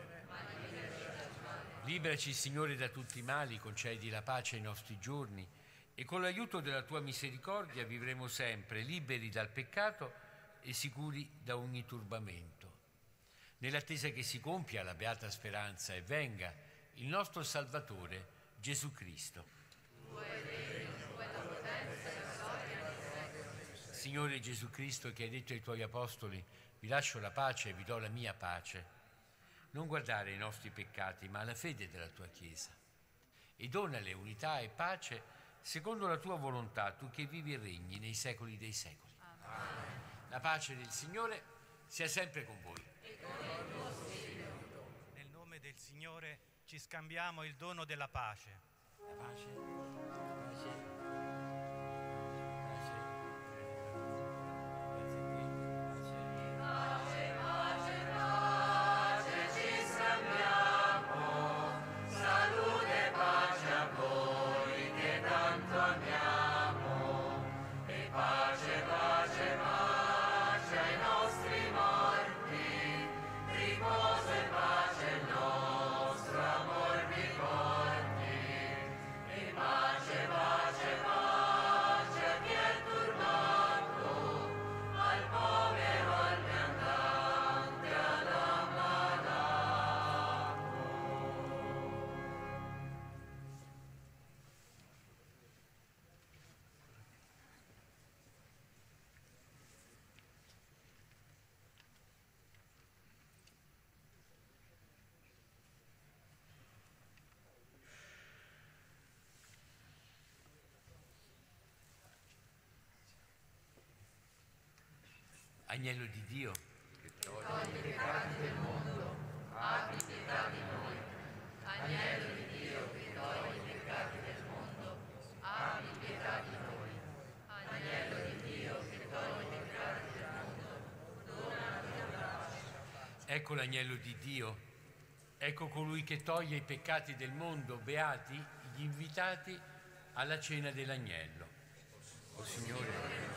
Liberaci, Signore, da tutti i mali, concedi la pace ai nostri giorni e con l'aiuto della tua misericordia vivremo sempre liberi dal peccato e sicuri da ogni turbamento. Nell'attesa che si compia la beata speranza e venga il nostro Salvatore Gesù Cristo. Signore Gesù Cristo che hai detto ai tuoi apostoli, vi lascio la pace e vi do la mia pace non guardare i nostri peccati, ma la fede della tua Chiesa. E donale unità e pace secondo la tua volontà, tu che vivi e regni nei secoli dei secoli. Amen. La pace del Signore sia sempre con voi. E con il tuo spirito. Nel nome del Signore ci scambiamo il dono della pace. La pace. La pace. Pace. Pace. Agnello di Dio, che toglie i peccati del mondo, abbi pietà di noi. Agnello di Dio, che toglie i peccati del mondo, abbi pietà di noi. Agnello di Dio, che toglie i peccati del mondo, dona la pace. ecco l'agnello di Dio, ecco colui che toglie i peccati del mondo, beati gli invitati alla cena dell'agnello. O Signore,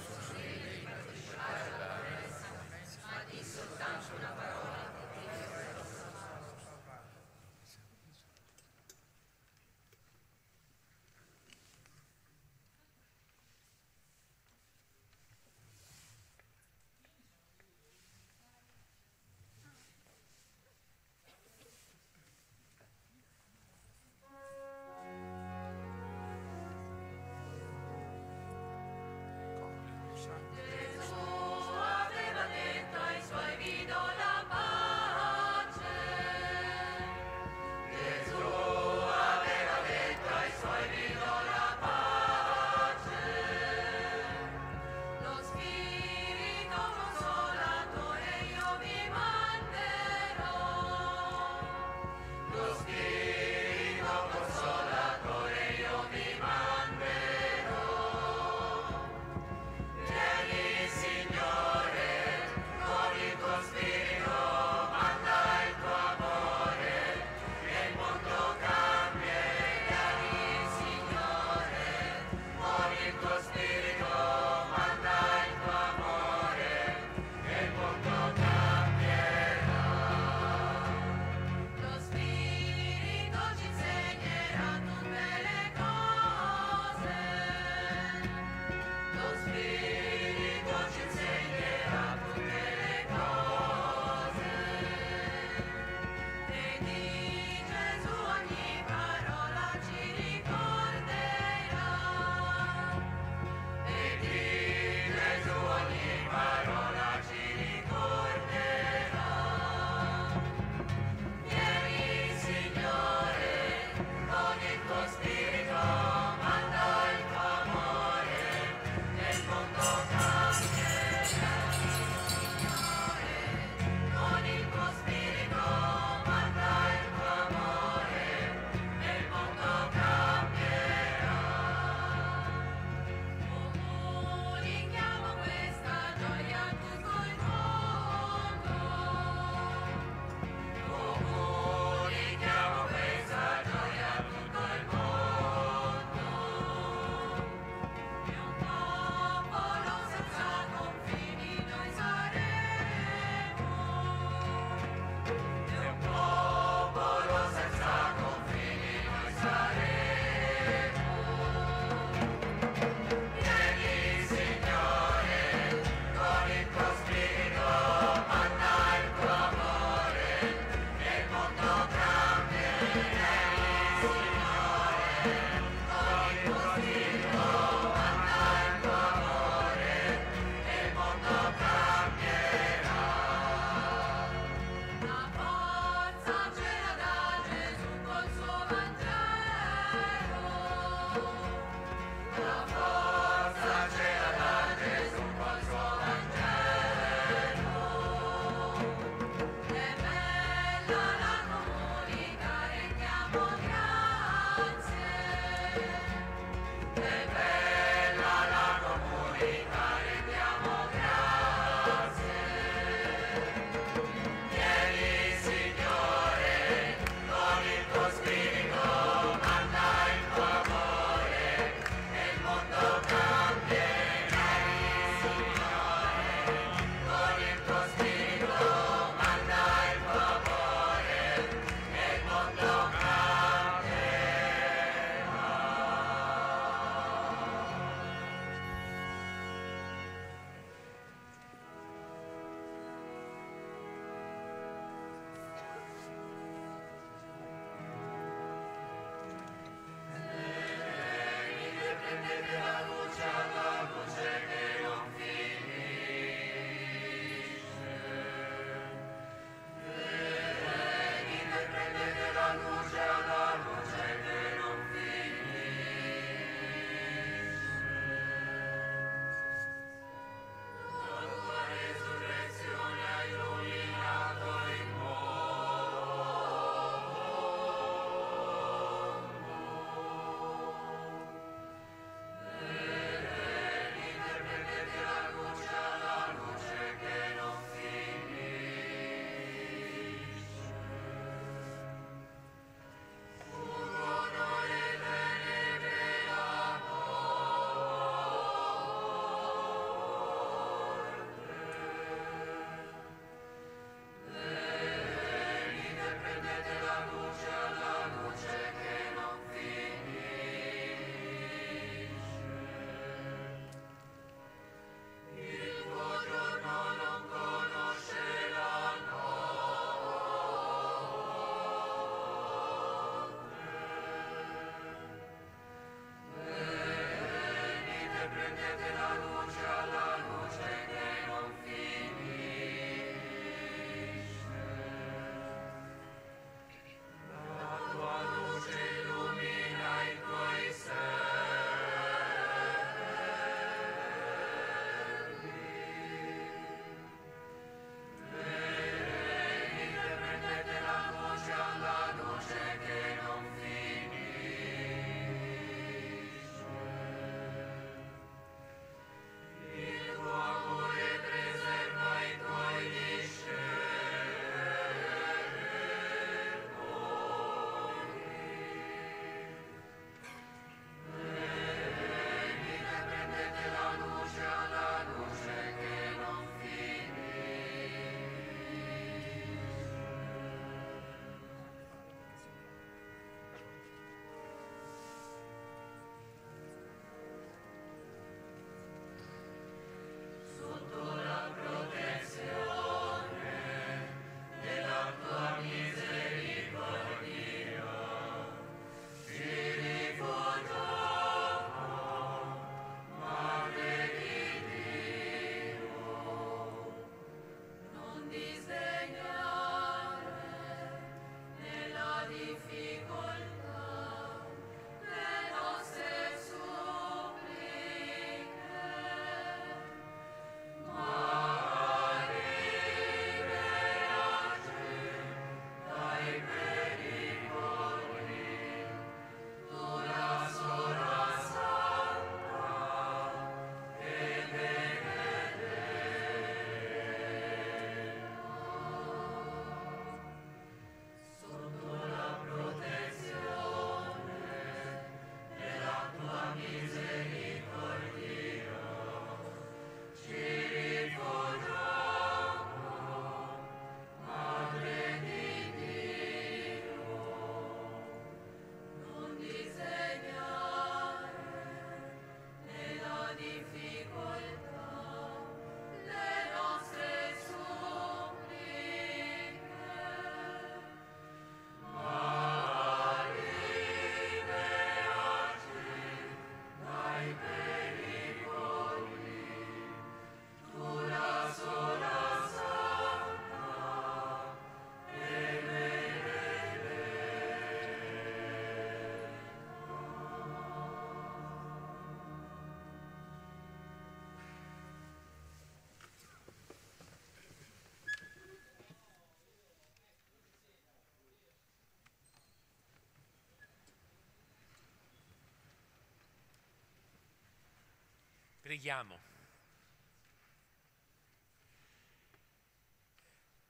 Preghiamo.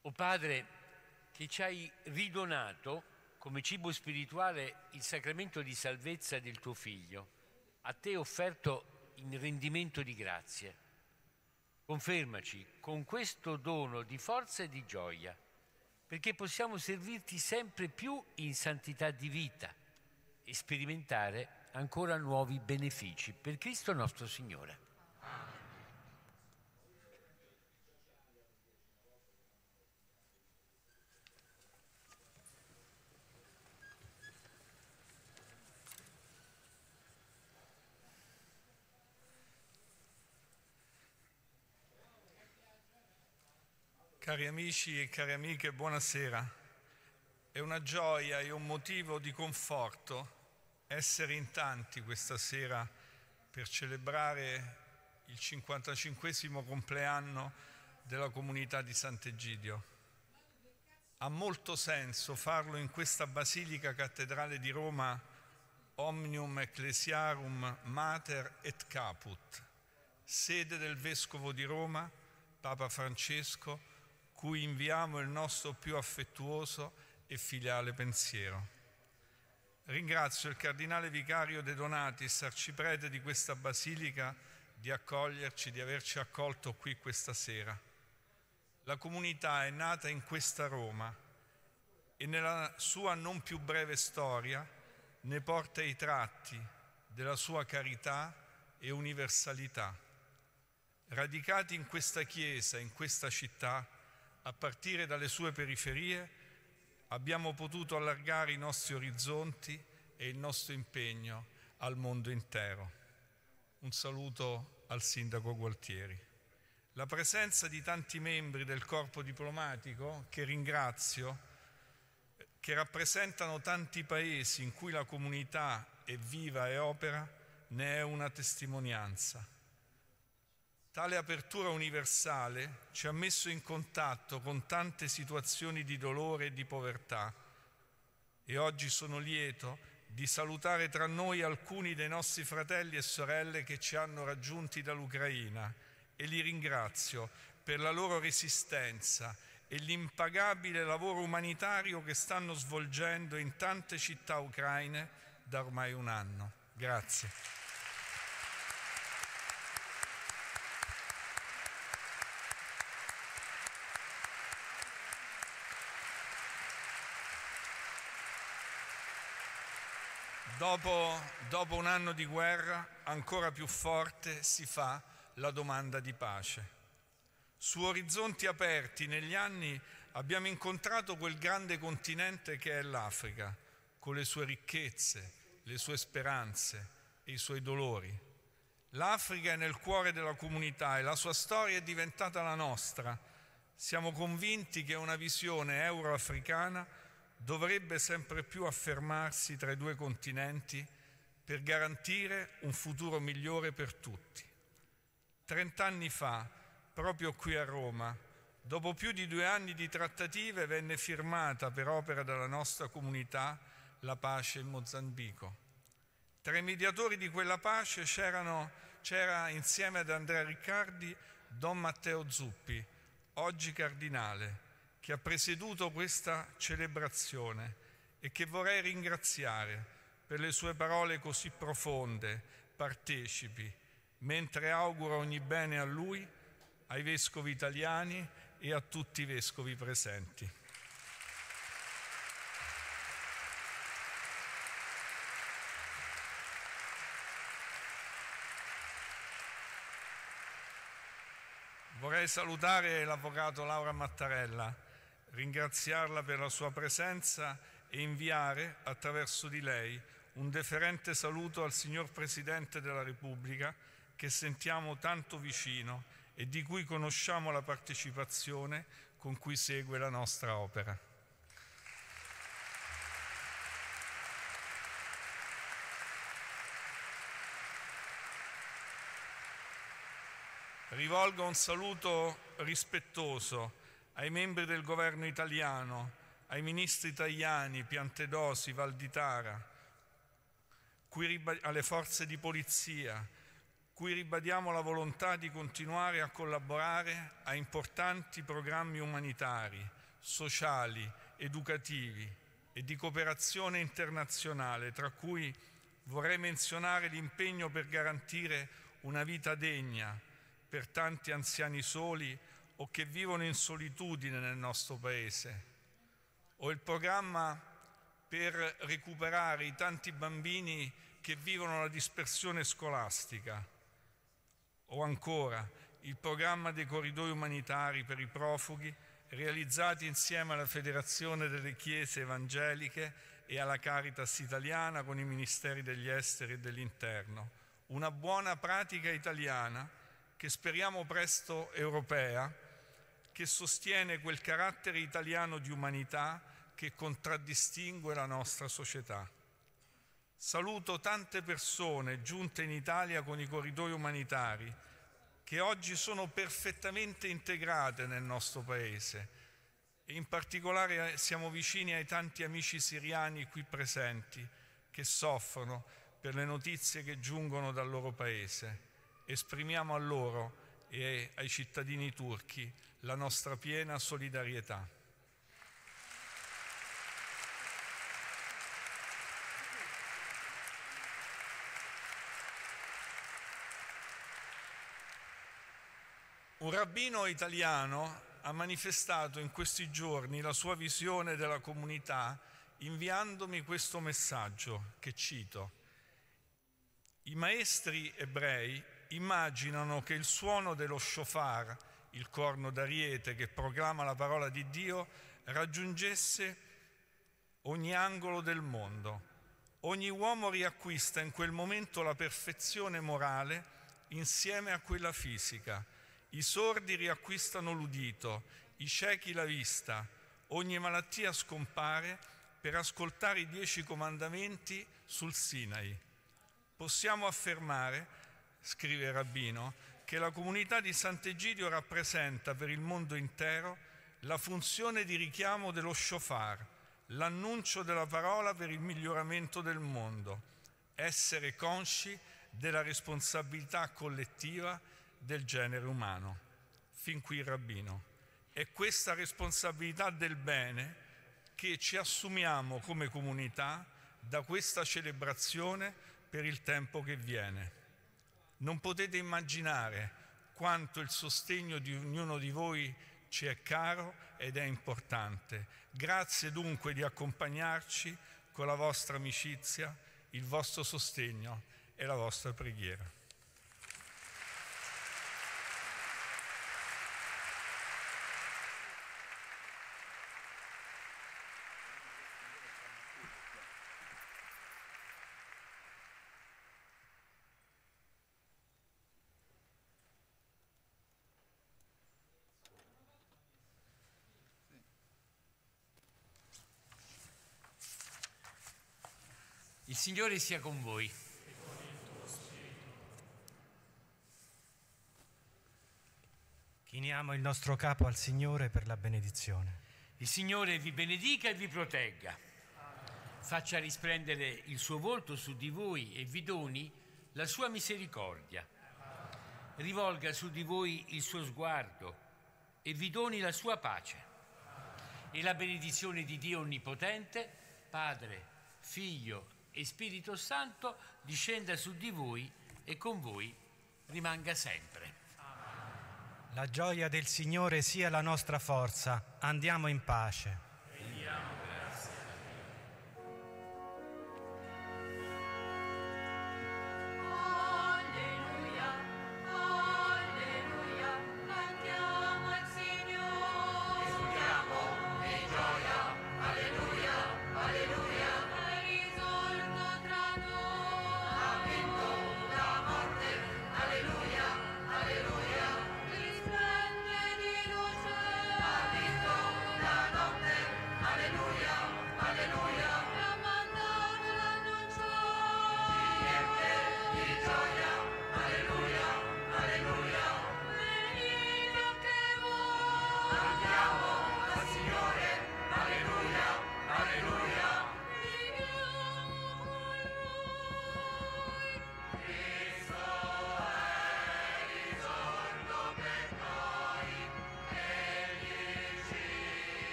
O Padre, che ci hai ridonato come cibo spirituale il sacramento di salvezza del tuo Figlio, a te offerto in rendimento di grazie. Confermaci con questo dono di forza e di gioia, perché possiamo servirti sempre più in santità di vita e sperimentare ancora nuovi benefici per Cristo nostro Signore. Cari amici e cari amiche, buonasera. È una gioia e un motivo di conforto essere in tanti questa sera per celebrare il 55 compleanno della comunità di Sant'Egidio. Ha molto senso farlo in questa Basilica Cattedrale di Roma, Omnium Ecclesiarum Mater et Caput, sede del Vescovo di Roma, Papa Francesco, cui inviamo il nostro più affettuoso e filiale pensiero. Ringrazio il Cardinale Vicario De Donatis, arciprete di questa Basilica, di accoglierci, di averci accolto qui questa sera. La comunità è nata in questa Roma e nella sua non più breve storia ne porta i tratti della sua carità e universalità. Radicati in questa chiesa, in questa città, a partire dalle sue periferie, abbiamo potuto allargare i nostri orizzonti e il nostro impegno al mondo intero. Un saluto al sindaco Gualtieri. La presenza di tanti membri del corpo diplomatico, che ringrazio, che rappresentano tanti paesi in cui la comunità è viva e opera, ne è una testimonianza. Tale apertura universale ci ha messo in contatto con tante situazioni di dolore e di povertà e oggi sono lieto di salutare tra noi alcuni dei nostri fratelli e sorelle che ci hanno raggiunti dall'Ucraina e li ringrazio per la loro resistenza e l'impagabile lavoro umanitario che stanno svolgendo in tante città ucraine da ormai un anno. Grazie. Dopo, dopo, un anno di guerra, ancora più forte si fa la domanda di pace. Su orizzonti aperti negli anni abbiamo incontrato quel grande continente che è l'Africa, con le sue ricchezze, le sue speranze e i suoi dolori. L'Africa è nel cuore della comunità e la sua storia è diventata la nostra. Siamo convinti che una visione euroafricana dovrebbe sempre più affermarsi tra i due continenti per garantire un futuro migliore per tutti. Trent'anni fa, proprio qui a Roma, dopo più di due anni di trattative, venne firmata per opera della nostra comunità la pace in Mozambico. Tra i mediatori di quella pace c'era insieme ad Andrea Riccardi Don Matteo Zuppi, oggi cardinale, che ha presieduto questa celebrazione e che vorrei ringraziare per le sue parole così profonde, partecipi, mentre auguro ogni bene a lui, ai vescovi italiani e a tutti i vescovi presenti. Vorrei salutare l'avvocato Laura Mattarella ringraziarla per la sua presenza e inviare attraverso di lei un deferente saluto al signor Presidente della Repubblica che sentiamo tanto vicino e di cui conosciamo la partecipazione con cui segue la nostra opera. Rivolgo un saluto rispettoso ai membri del governo italiano, ai ministri Tajani, Piantedosi, Valditara, alle forze di polizia, cui ribadiamo la volontà di continuare a collaborare a importanti programmi umanitari, sociali, educativi e di cooperazione internazionale, tra cui vorrei menzionare l'impegno per garantire una vita degna per tanti anziani soli o che vivono in solitudine nel nostro Paese, o il programma per recuperare i tanti bambini che vivono la dispersione scolastica, o ancora il programma dei corridoi umanitari per i profughi realizzati insieme alla Federazione delle Chiese Evangeliche e alla Caritas italiana con i Ministeri degli Esteri e dell'Interno. Una buona pratica italiana che speriamo presto europea, che sostiene quel carattere italiano di umanità che contraddistingue la nostra società. Saluto tante persone giunte in Italia con i corridoi umanitari che oggi sono perfettamente integrate nel nostro Paese in particolare siamo vicini ai tanti amici siriani qui presenti che soffrono per le notizie che giungono dal loro Paese. Esprimiamo a loro e ai cittadini turchi la nostra piena solidarietà. Un rabbino italiano ha manifestato in questi giorni la sua visione della comunità inviandomi questo messaggio che cito. I maestri ebrei immaginano che il suono dello shofar, il corno d'ariete che proclama la parola di Dio, raggiungesse ogni angolo del mondo. Ogni uomo riacquista in quel momento la perfezione morale insieme a quella fisica i sordi riacquistano l'udito, i ciechi la vista, ogni malattia scompare per ascoltare i dieci comandamenti sul Sinai. Possiamo affermare, scrive Rabbino, che la comunità di Sant'Egidio rappresenta per il mondo intero la funzione di richiamo dello shofar, l'annuncio della parola per il miglioramento del mondo, essere consci della responsabilità collettiva del genere umano. Fin qui il rabbino. È questa responsabilità del bene che ci assumiamo come comunità da questa celebrazione per il tempo che viene. Non potete immaginare quanto il sostegno di ognuno di voi ci è caro ed è importante. Grazie dunque di accompagnarci con la vostra amicizia, il vostro sostegno e la vostra preghiera. Il Signore sia con voi. Chiniamo il nostro capo al Signore per la benedizione. Il Signore vi benedica e vi protegga. Faccia risplendere il suo volto su di voi e vi doni la sua misericordia. Rivolga su di voi il suo sguardo e vi doni la sua pace. E la benedizione di Dio Onnipotente, Padre, Figlio e Spirito Santo discenda su di voi e con voi rimanga sempre. La gioia del Signore sia la nostra forza. Andiamo in pace.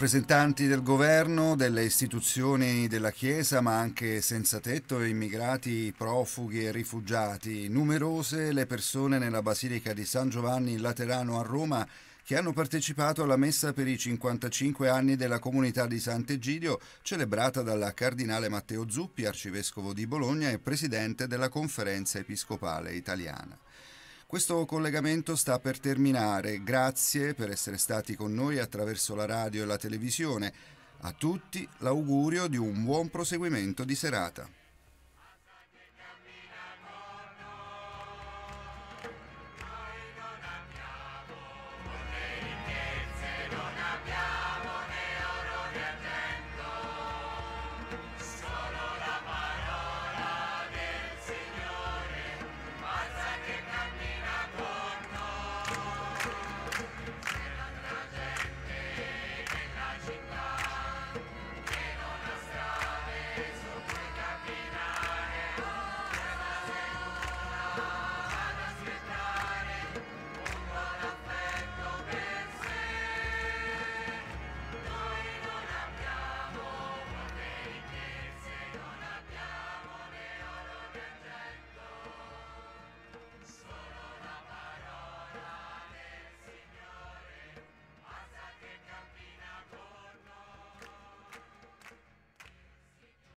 Rappresentanti del governo, delle istituzioni della Chiesa, ma anche senza tetto, immigrati, profughi e rifugiati. Numerose le persone nella Basilica di San Giovanni in Laterano a Roma che hanno partecipato alla messa per i 55 anni della comunità di Sant'Egidio, celebrata dal cardinale Matteo Zuppi, arcivescovo di Bologna e presidente della conferenza episcopale italiana. Questo collegamento sta per terminare. Grazie per essere stati con noi attraverso la radio e la televisione. A tutti l'augurio di un buon proseguimento di serata.